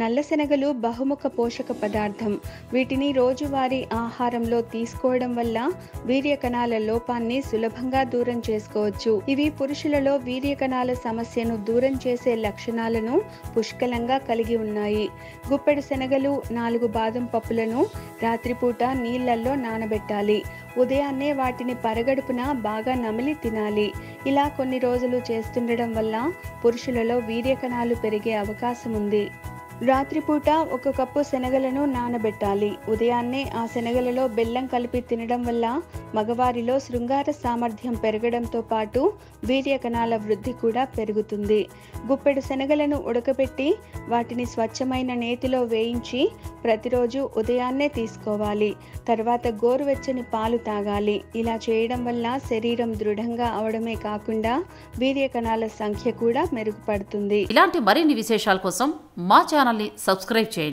నల్ల శనగలు బహుముఖ పోషక పదార్థం. వీటిని రోజువారీ ఆహారంలో తీసుకోవడం వల్ల వీర్య కణాల లోపాన్ని సులభంగా దూరం చేసుకోవచ్చు. ఇవి పురుషులలో వీర్య కణాల సమస్యను దూరం చేసే లక్షణాలను పుష్కలంగా కలిగి ఉన్నాయి. గుప్పెడు శనగలు నాలుగు బాదం పప్పులను రాత్రిపూట నీళ్ళల్లో నానబెట్టాలి. ఉదయాన్నే వాటిని పరగడుపున బాగా నమిలి తినాలి. ఇలా కొన్ని రోజులు చేస్తుండడం వల్ల పురుషులలో వీర్యకణాలు పెరిగే అవకాశం ఉంది రాత్రిపూట ఒక కప్పు శనగలను నానబెట్టాలి. ఉదయాన్నే ఆ శనగలలో బెల్లం కలిపి తినడం వల్ల మగవారిలో శృంగార సామర్థ్యం పెరగడంతో పాటు వీర్య కణాల వృద్ధి కూడా పెరుగుతుంది. గుప్పెడు శనగలను ఉడకబెట్టి వాటిని స్వచ్ఛమైన నేతిలో వేయించి ప్రతిరోజు ఉదయాన్నే తీసుకోవాలి. తర్వాత గోరువెచ్చని పాలు తాగాలి. ఇలా చేయడం వల్ల శరీరం దృఢంగా అవడమే కాకుండా వీర్య కణాల సంఖ్య కూడా మెరుగుపడుతుంది. ఇలాంటి మరిన్ని విశేషాల కోసం మా ఛానల్ని సబ్స్క్రైబ్ చేయండి.